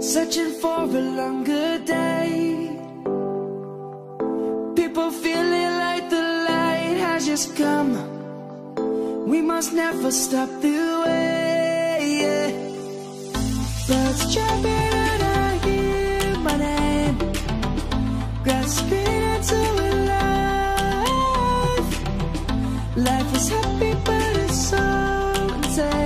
searching for a longer day. People feeling like the light has just come. We must never stop the way. Yeah. Birds jumping and I hear my name, grasping into life. Life is happy, but it's so insane.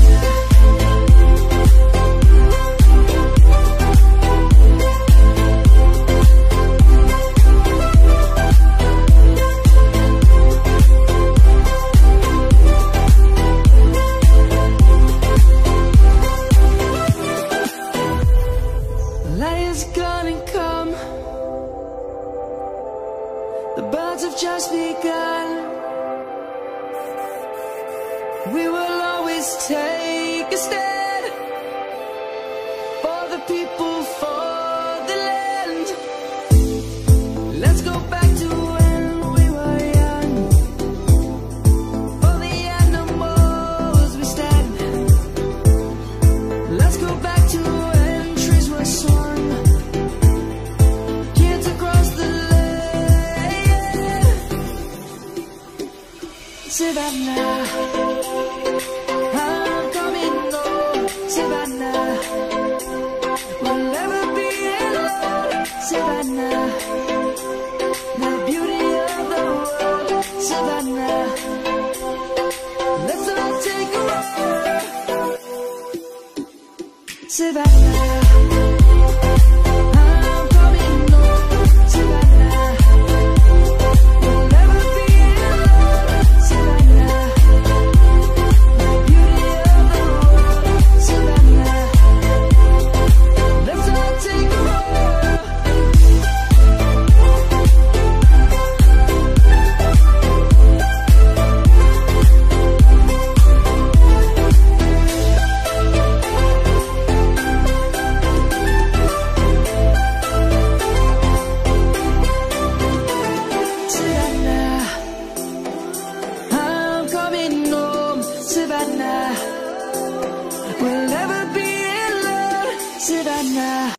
Lion's gonna come. The birds have just begun. We will always take a stand for the people, Savannah. I'm coming home, oh, Savannah. We'll never be alone. The beauty of the world. Let's all take a walk. Savannah. Alone, Savannah.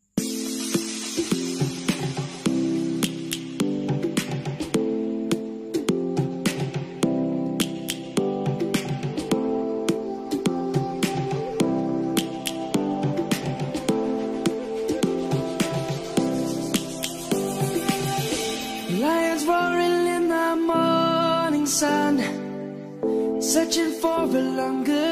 Lions roaring in the morning sun, searching for a longer